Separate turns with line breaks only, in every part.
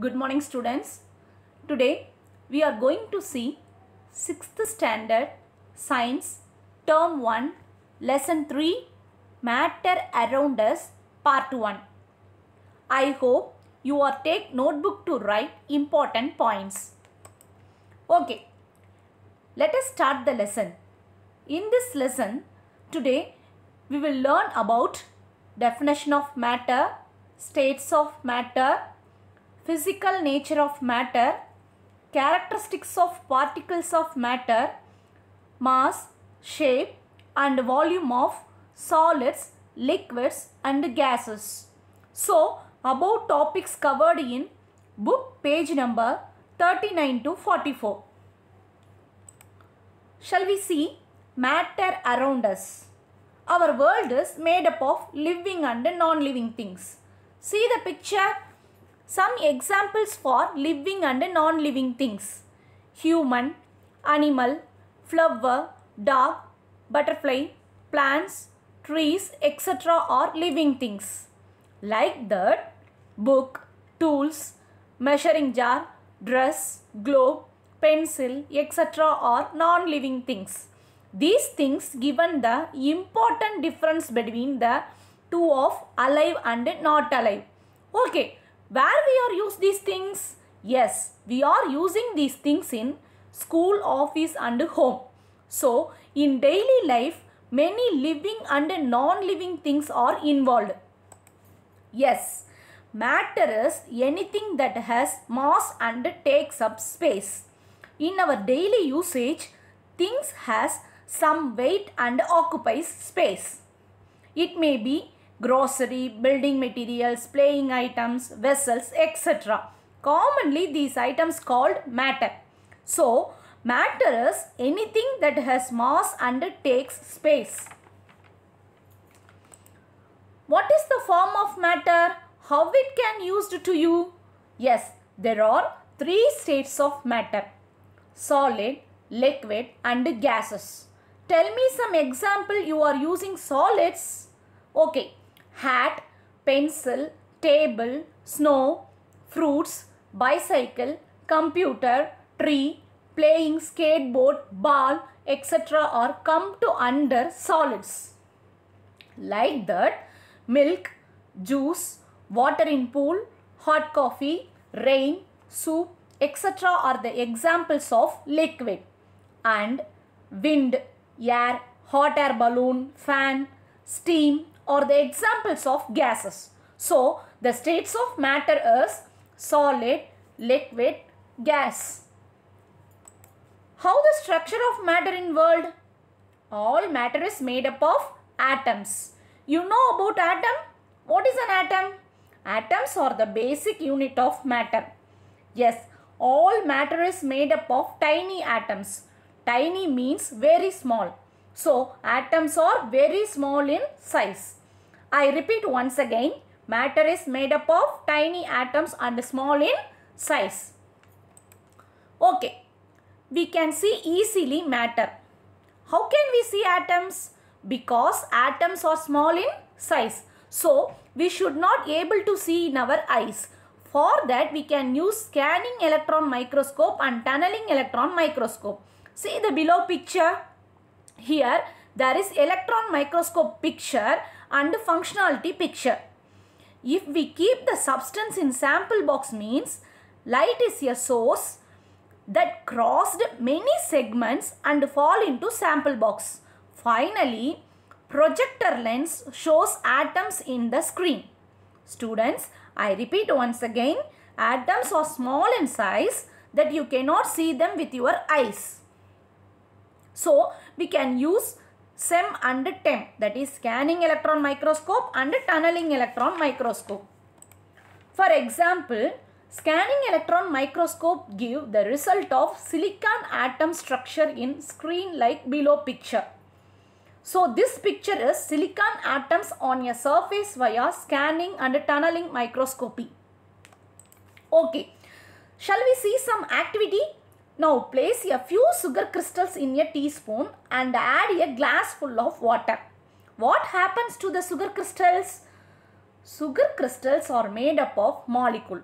Good morning students. Today we are going to see 6th standard science term 1 lesson 3 matter around us part 1. I hope you are take notebook to write important points. Okay. Let us start the lesson. In this lesson today we will learn about definition of matter, states of matter, physical nature of matter, characteristics of particles of matter, mass, shape and volume of solids, liquids and gases. So, about topics covered in book page number 39 to 44. Shall we see matter around us? Our world is made up of living and non-living things. See the picture? Some examples for living and non-living things. Human, animal, flower, dog, butterfly, plants, trees, etc. are living things. Like that, book, tools, measuring jar, dress, globe, pencil, etc. are non-living things. These things given the important difference between the two of alive and not alive. Okay, where we are use these things? Yes, we are using these things in school, office and home. So, in daily life, many living and non-living things are involved. Yes, matter is anything that has mass and takes up space. In our daily usage, things has some weight and occupies space. It may be grocery, building materials, playing items, vessels, etc. Commonly these items called matter. So, matter is anything that has mass and takes space. What is the form of matter? How it can used to you? Yes, there are three states of matter. Solid, liquid and gases. Tell me some example you are using solids. Okay, hat, pencil, table, snow, fruits, bicycle, computer, tree, playing skateboard, ball, etc. are come to under solids. Like that, milk, juice, water in pool, hot coffee, rain, soup, etc. are the examples of liquid. And wind, air, hot air balloon, fan, steam are the examples of gases. So, the states of matter is solid, liquid, gas. How the structure of matter in world? All matter is made up of atoms. You know about atom? What is an atom? Atoms are the basic unit of matter. Yes, all matter is made up of tiny atoms. Tiny means very small. So, atoms are very small in size. I repeat once again, matter is made up of tiny atoms and small in size. Okay, we can see easily matter. How can we see atoms? Because atoms are small in size. So, we should not able to see in our eyes. For that, we can use scanning electron microscope and tunneling electron microscope. See the below picture. Here, there is electron microscope picture and functionality picture. If we keep the substance in sample box means light is a source that crossed many segments and fall into sample box. Finally, projector lens shows atoms in the screen. Students, I repeat once again, atoms are small in size that you cannot see them with your eyes. So, we can use SEM and TEM that is scanning electron microscope and tunneling electron microscope. For example, scanning electron microscope give the result of silicon atom structure in screen like below picture. So this picture is silicon atoms on a surface via scanning and tunneling microscopy. Okay, shall we see some activity? Now place a few sugar crystals in a teaspoon and add a glass full of water. What happens to the sugar crystals? Sugar crystals are made up of molecule.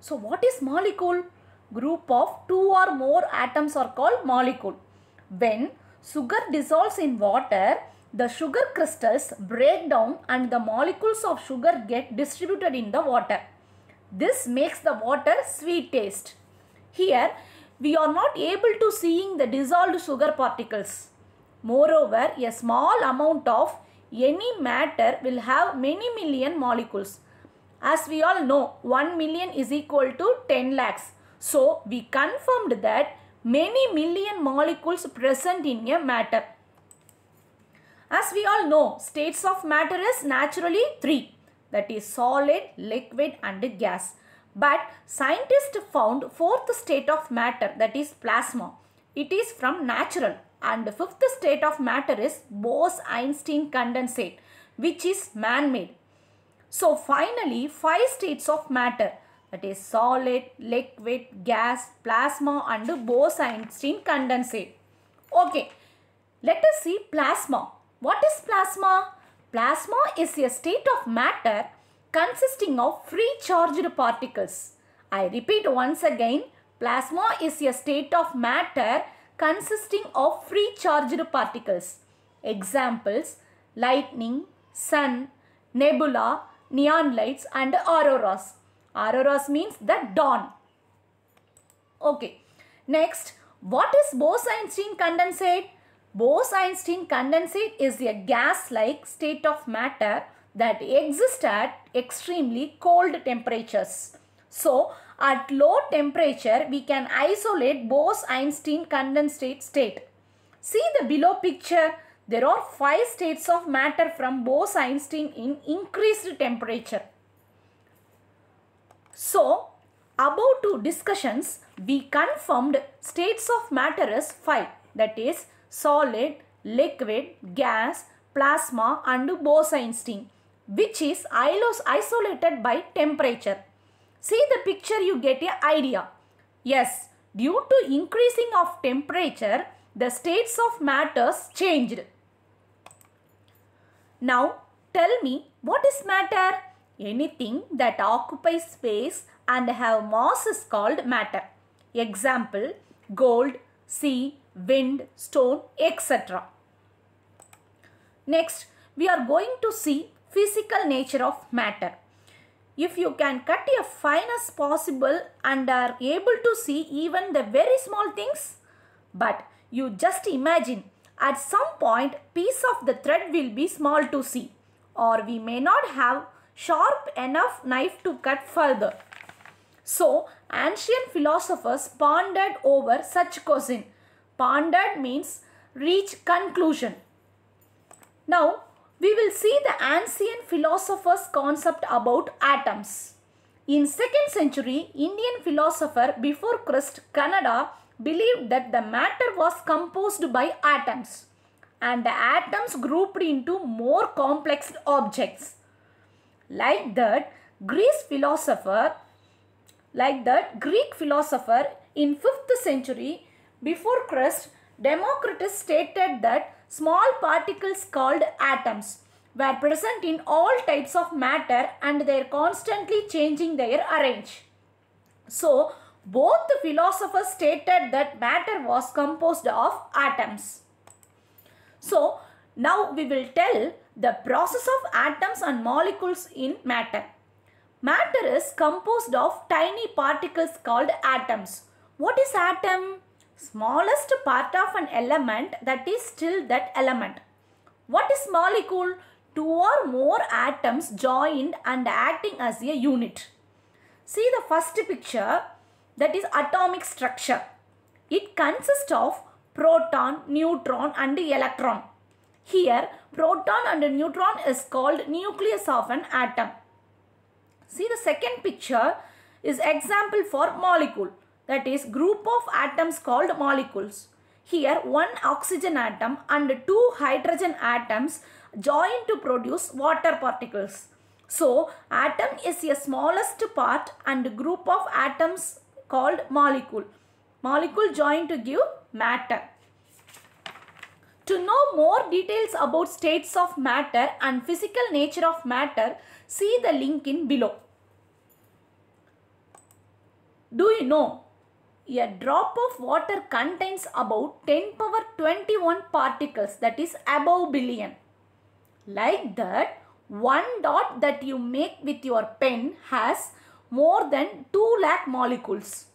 So what is molecule? Group of two or more atoms are called molecule. When sugar dissolves in water, the sugar crystals break down and the molecules of sugar get distributed in the water. This makes the water sweet taste. Here, we are not able to seeing the dissolved sugar particles. Moreover, a small amount of any matter will have many million molecules. As we all know, 1 million is equal to 10 lakhs. So, we confirmed that many million molecules present in a matter. As we all know, states of matter is naturally three. That is solid, liquid and gas. But scientists found fourth state of matter that is plasma. It is from natural and fifth state of matter is Bose-Einstein condensate which is man-made. So finally five states of matter that is solid, liquid, gas, plasma and Bose-Einstein condensate. Okay, let us see plasma. What is plasma? Plasma is a state of matter consisting of free charged particles. I repeat once again, plasma is a state of matter consisting of free charged particles. Examples, lightning, sun, nebula, neon lights and auroras. Auroras means the dawn. Okay. Next, what is Bose-Einstein condensate? Bose-Einstein condensate is a gas-like state of matter that exist at extremely cold temperatures. So, at low temperature, we can isolate Bose-Einstein condensate state. See the below picture. There are five states of matter from Bose-Einstein in increased temperature. So, above two discussions, we confirmed states of matter as five. That is, solid, liquid, gas, plasma and Bose-Einstein which is isolated by temperature. See the picture you get a idea. Yes, due to increasing of temperature, the states of matters changed. Now, tell me what is matter? Anything that occupies space and have mass is called matter. Example, gold, sea, wind, stone, etc. Next, we are going to see physical nature of matter. If you can cut a fine as possible and are able to see even the very small things, but you just imagine at some point piece of the thread will be small to see or we may not have sharp enough knife to cut further. So, ancient philosophers pondered over such question Pondered means reach conclusion. Now, we will see the ancient philosophers concept about atoms. In 2nd century, Indian philosopher before Christ, Kanada, believed that the matter was composed by atoms and the atoms grouped into more complex objects. Like that, Greece philosopher, like that, Greek philosopher in 5th century before Christ, Democritus stated that small particles called atoms were present in all types of matter and they are constantly changing their arrange. So, both the philosophers stated that matter was composed of atoms. So, now we will tell the process of atoms and molecules in matter. Matter is composed of tiny particles called atoms. What is atom? Smallest part of an element that is still that element. What is molecule? Two or more atoms joined and acting as a unit. See the first picture that is atomic structure. It consists of proton, neutron and electron. Here proton and neutron is called nucleus of an atom. See the second picture is example for molecule that is group of atoms called molecules. Here one oxygen atom and two hydrogen atoms join to produce water particles. So atom is a smallest part and group of atoms called molecule. Molecule join to give matter. To know more details about states of matter and physical nature of matter, see the link in below. Do you know? A drop of water contains about 10 power 21 particles that is above billion. Like that, one dot that you make with your pen has more than 2 lakh molecules.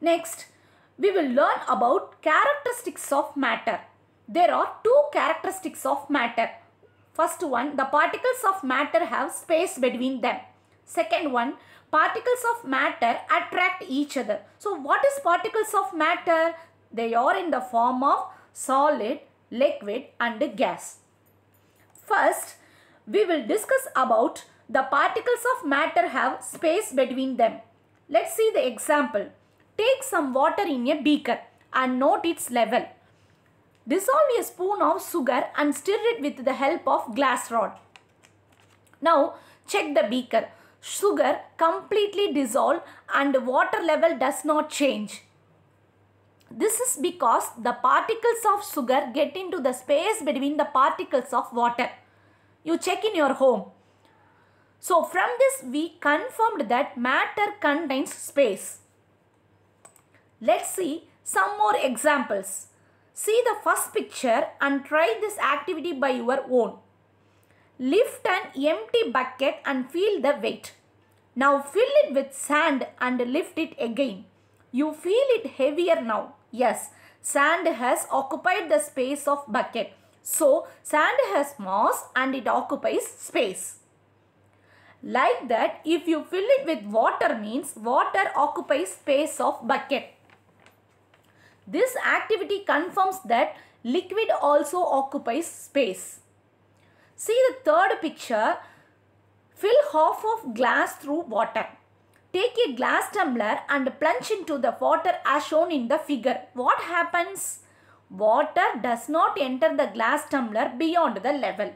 Next, we will learn about characteristics of matter. There are two characteristics of matter. First one, the particles of matter have space between them. Second one, particles of matter attract each other. So what is particles of matter? They are in the form of solid, liquid and gas. First, we will discuss about the particles of matter have space between them. Let's see the example. Take some water in a beaker and note its level. Dissolve a spoon of sugar and stir it with the help of glass rod. Now check the beaker. Sugar completely dissolved and water level does not change. This is because the particles of sugar get into the space between the particles of water. You check in your home. So from this we confirmed that matter contains space. Let's see some more examples. See the first picture and try this activity by your own. Lift an empty bucket and feel the weight. Now fill it with sand and lift it again. You feel it heavier now. Yes, sand has occupied the space of bucket. So, sand has mass and it occupies space. Like that, if you fill it with water means water occupies space of bucket. This activity confirms that liquid also occupies space. See the third picture. Fill half of glass through water. Take a glass tumbler and plunge into the water as shown in the figure. What happens? Water does not enter the glass tumbler beyond the level.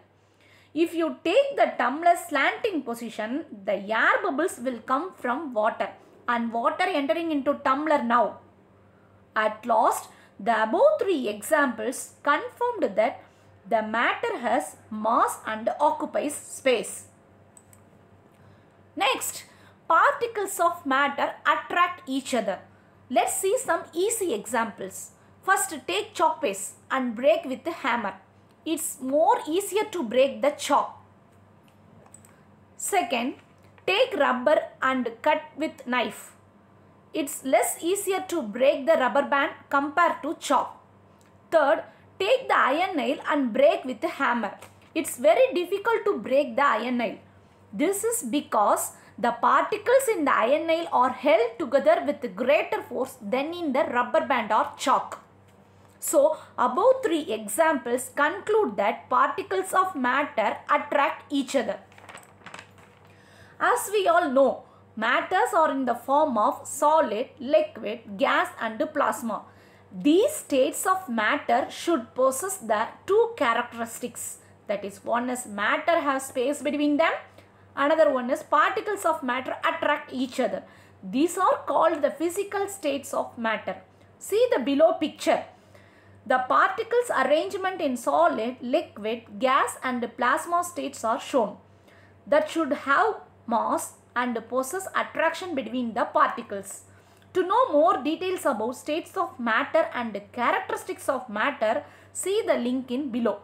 If you take the tumbler slanting position, the air bubbles will come from water and water entering into tumbler now. At last, the above three examples confirmed that the matter has mass and occupies space. Next, particles of matter attract each other. Let's see some easy examples. First, take chalk paste and break with a hammer. It's more easier to break the chalk. Second, take rubber and cut with knife. It's less easier to break the rubber band compared to chalk. Third, take the iron nail and break with a hammer. It's very difficult to break the iron nail. This is because the particles in the iron nail are held together with greater force than in the rubber band or chalk. So, above three examples conclude that particles of matter attract each other. As we all know, matters are in the form of solid, liquid, gas and plasma. These states of matter should possess the two characteristics. That is, one is matter has space between them Another one is particles of matter attract each other. These are called the physical states of matter. See the below picture. The particles arrangement in solid, liquid, gas and plasma states are shown. That should have mass and possess attraction between the particles. To know more details about states of matter and characteristics of matter, see the link in below.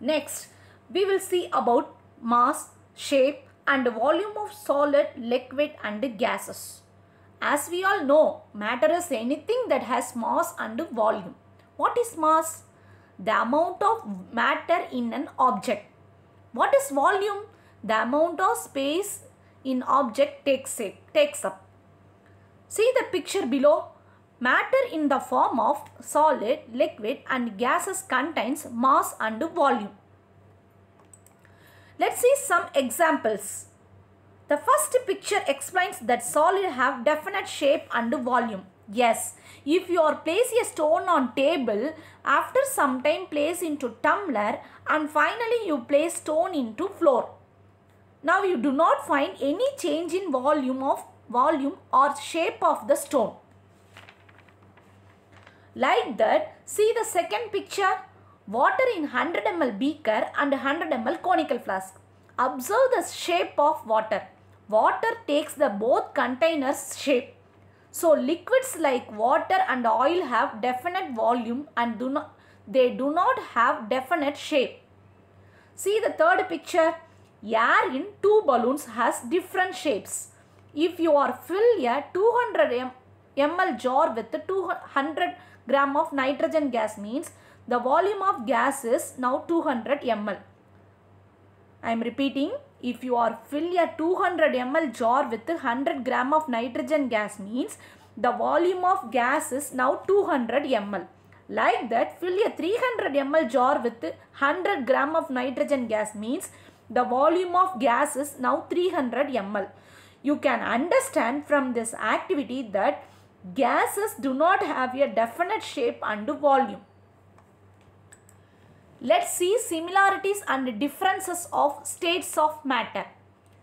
Next, we will see about mass, shape and volume of solid, liquid and gases. As we all know, matter is anything that has mass and volume. What is mass? The amount of matter in an object. What is volume? The amount of space in object takes, takes up. See the picture below. Matter in the form of solid, liquid and gases contains mass and volume. Let's see some examples. The first picture explains that solid have definite shape and volume. Yes, if you are place a stone on table, after some time place into tumbler and finally you place stone into floor. Now you do not find any change in volume of volume or shape of the stone. Like that, see the second picture water in 100 ml beaker and 100 ml conical flask. Observe the shape of water. water takes the both containers shape. So liquids like water and oil have definite volume and do not, they do not have definite shape. See the third picture. Air in two balloons has different shapes. If you are fill a 200 ml jar with 200 gram of nitrogen gas means the volume of gas is now 200 ml. I am repeating if you are fill a 200 ml jar with 100 gram of nitrogen gas means the volume of gas is now 200 ml. Like that fill a 300 ml jar with 100 gram of nitrogen gas means the volume of gas is now 300 ml. You can understand from this activity that gases do not have a definite shape and volume. Let's see similarities and differences of states of matter.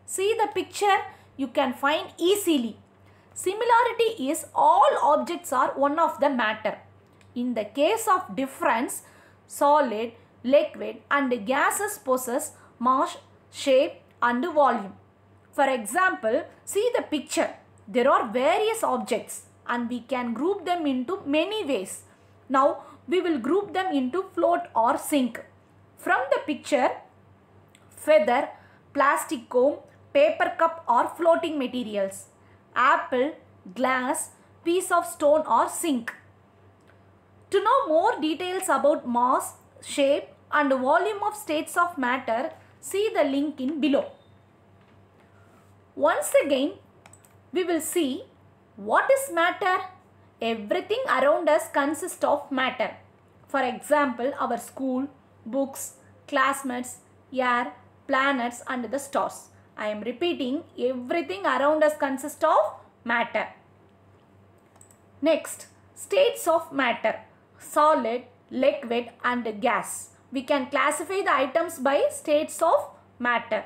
See the picture you can find easily. Similarity is all objects are one of the matter. In the case of difference, solid, liquid and gases possess mass, shape and volume. For example, see the picture. There are various objects and we can group them into many ways. Now, we will group them into float or sink. From the picture, feather, plastic comb, paper cup or floating materials. Apple, glass, piece of stone or sink. To know more details about mass, shape and volume of states of matter, see the link in below. Once again, we will see what is matter Everything around us consists of matter. For example, our school, books, classmates, air, planets and the stars. I am repeating, everything around us consists of matter. Next, states of matter. Solid, liquid and gas. We can classify the items by states of matter.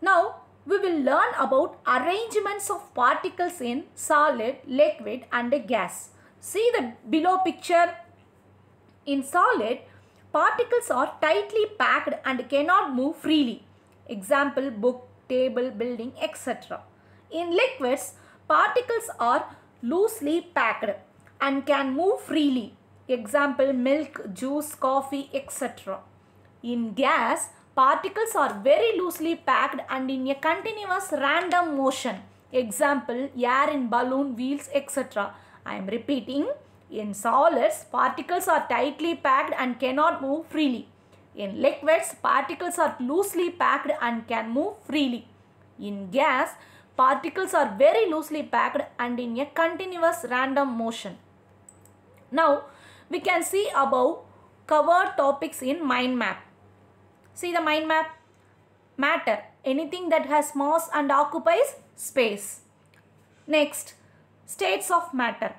Now, we will learn about arrangements of particles in solid, liquid and gas. See the below picture. In solid, particles are tightly packed and cannot move freely. Example, book, table, building, etc. In liquids, particles are loosely packed and can move freely. Example, milk, juice, coffee, etc. In gas, Particles are very loosely packed and in a continuous random motion. Example, air in balloon, wheels, etc. I am repeating. In solids, particles are tightly packed and cannot move freely. In liquids, particles are loosely packed and can move freely. In gas, particles are very loosely packed and in a continuous random motion. Now, we can see above covered topics in mind map. See the mind map? Matter. Anything that has mass and occupies space. Next, states of matter.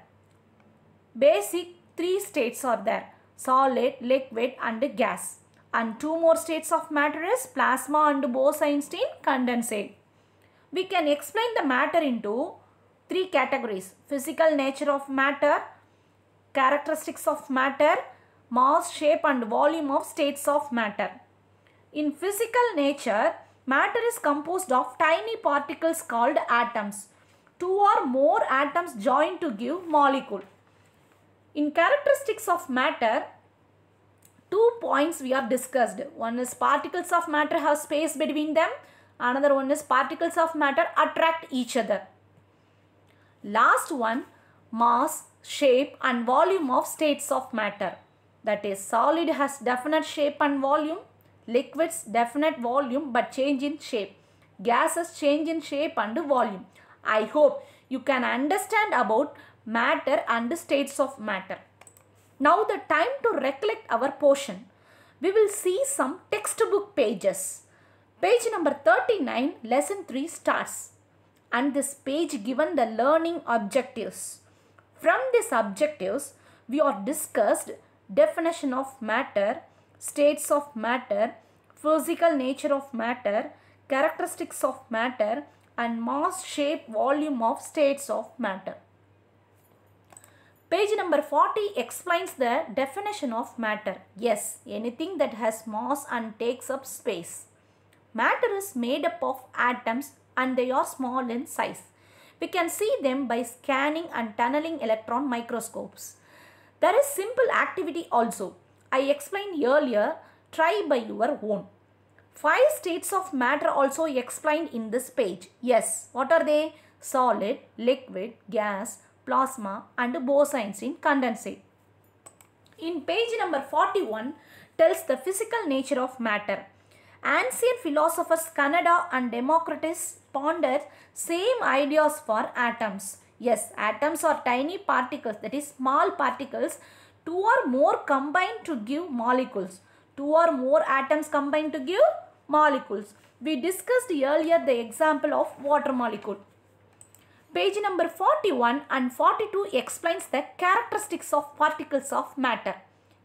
Basic three states are there. Solid, liquid and gas. And two more states of matter is plasma and Bose-Einstein condensate. We can explain the matter into three categories. Physical nature of matter, characteristics of matter, mass, shape and volume of states of matter. In physical nature, matter is composed of tiny particles called atoms. Two or more atoms join to give molecule. In characteristics of matter, two points we have discussed. One is particles of matter have space between them. Another one is particles of matter attract each other. Last one, mass, shape and volume of states of matter. That is solid has definite shape and volume Liquids definite volume but change in shape. Gases change in shape and volume. I hope you can understand about matter and states of matter. Now the time to recollect our portion. We will see some textbook pages. Page number 39, lesson 3 starts. And this page given the learning objectives. From these objectives, we are discussed definition of matter, states of matter, physical nature of matter, characteristics of matter and mass, shape, volume of states of matter. Page number 40 explains the definition of matter. Yes, anything that has mass and takes up space. Matter is made up of atoms and they are small in size. We can see them by scanning and tunneling electron microscopes. There is simple activity also. I explained earlier, try by your own. Five states of matter also explained in this page. Yes, what are they? Solid, liquid, gas, plasma and Bose-Einstein condensate. In page number 41 tells the physical nature of matter. Ancient philosophers Kanada and Democritus pondered same ideas for atoms. Yes, atoms are tiny particles that is small particles. Two or more combine to give molecules. Two or more atoms combine to give molecules. We discussed earlier the example of water molecule. Page number 41 and 42 explains the characteristics of particles of matter.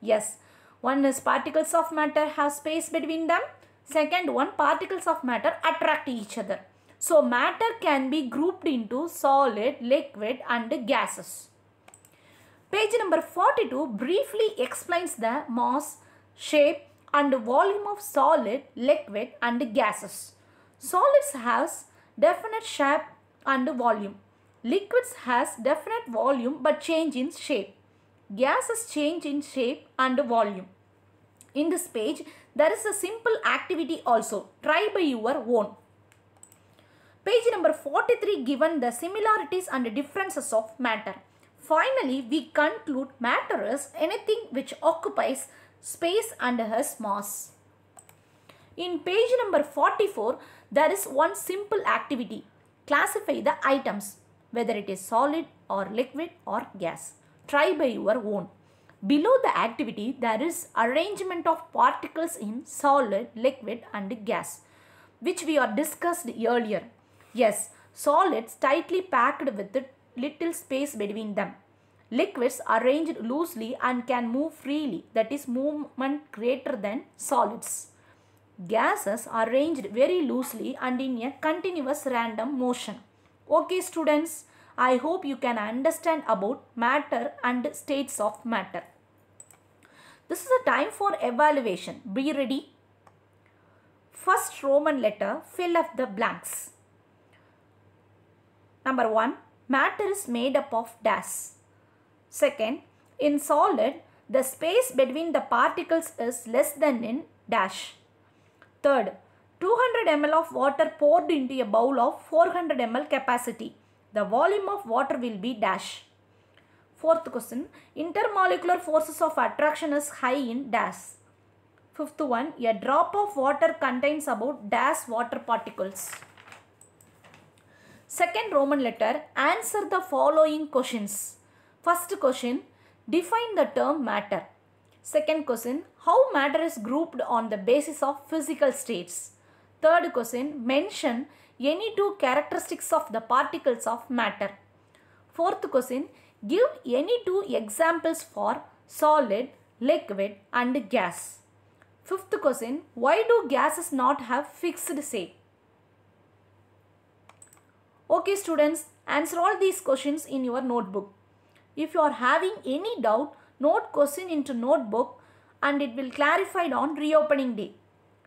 Yes, one is particles of matter have space between them. Second one, particles of matter attract each other. So, matter can be grouped into solid, liquid and gases. Page number 42 briefly explains the mass, shape and volume of solid, liquid and gases. Solids has definite shape and volume. Liquids has definite volume but change in shape. Gases change in shape and volume. In this page, there is a simple activity also. Try by your own. Page number 43 given the similarities and differences of matter. Finally, we conclude matter is anything which occupies space and has mass. In page number 44, there is one simple activity. Classify the items, whether it is solid or liquid or gas. Try by your own. Below the activity, there is arrangement of particles in solid, liquid and gas, which we are discussed earlier. Yes, solids tightly packed with little space between them. Liquids are arranged loosely and can move freely, that is movement greater than solids. Gases arranged very loosely and in a continuous random motion. Okay students, I hope you can understand about matter and states of matter. This is a time for evaluation. Be ready. First Roman letter, fill up the blanks. Number 1. Matter is made up of dash. Second, in solid, the space between the particles is less than in dash. Third, 200 ml of water poured into a bowl of 400 ml capacity. The volume of water will be dash. Fourth question, intermolecular forces of attraction is high in dash. Fifth one, a drop of water contains about dash water particles. Second Roman letter, answer the following questions. First question, define the term matter. Second question, how matter is grouped on the basis of physical states. Third question, mention any two characteristics of the particles of matter. Fourth question, give any two examples for solid, liquid and gas. Fifth question, why do gases not have fixed shape? Okay students, answer all these questions in your notebook. If you are having any doubt, note question into notebook and it will clarified on reopening day.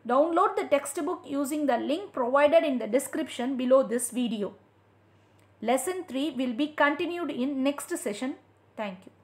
Download the textbook using the link provided in the description below this video. Lesson 3 will be continued in next session. Thank you.